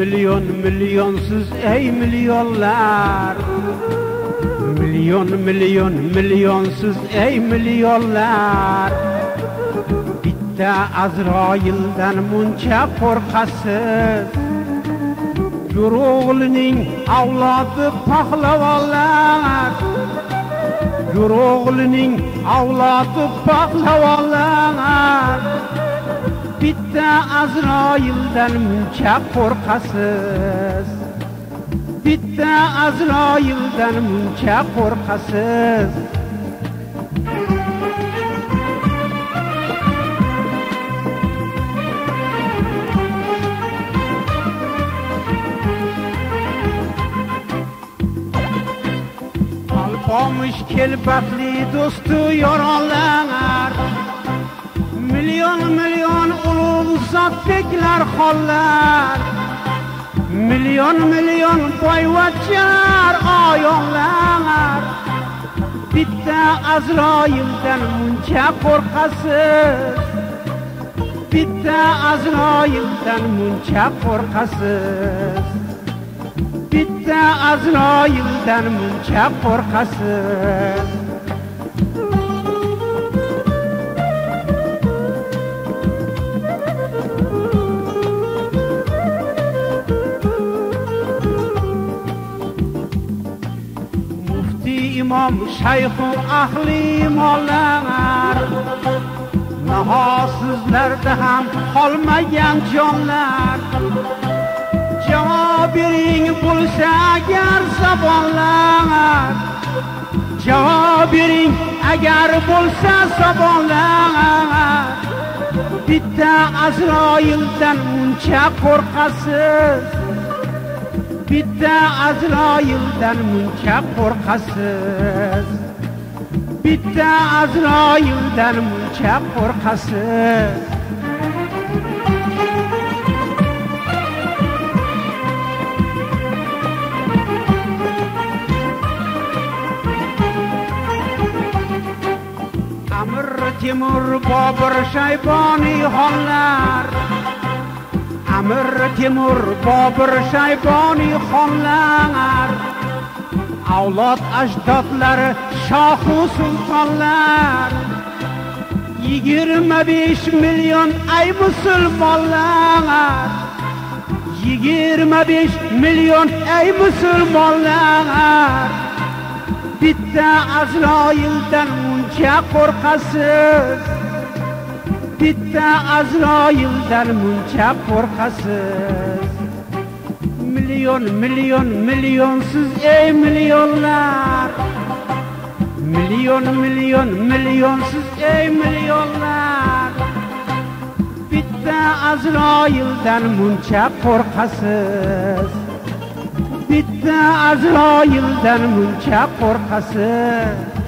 million millionsiz ey millionlar. Million million millionsiz ey millionlar. Bitta azroildan muncha qo'rqasiz. Gurug'lining avlodi pahlavonlar. Gurug'lining avlodi pahlavonlar. Bitta azroildan muncha qo'rqasiz bitta azroildan muncha qo'rqasiz Alpomish kelbatli do'stu yoronlar beklar zotbeklar xonlar million milyon boyvachchalar oyonlar Bitta Azroildan muncha qo'rqasiz. Bitta Azroildan muncha qo'rqasiz. Bitta azroildan muncha qo'rqasiz. Imom shayxu ahli mollar nahosizlarda ham qolmagan jonlar javob bering bo'lsa agar savollar javob bering agar bo'lsa savollar bitta azroildan uncha qo'rqasiz bitta azroildan muncha qo'rqasiz. Bitta azroildan muncha qo'rqasiz. Amir temur bobur shayboniy xonlar amir temur bobur shayboniy xonlar. Avlod ajdodlari shohu sultonlar. Yigirma besh million ay musulmonlar. Yigirma besh million ay musulmonlar. Bitta azroildan muncha qo'rqasiz. Bitta azroildan muncha qo'rqasiz. Million million millionsiz ey millionlar. Million million millionsiz ey millionlar. Bitta azroildan muncha qo'rqasiz. Bitta azroildan muncha qo'rqasiz.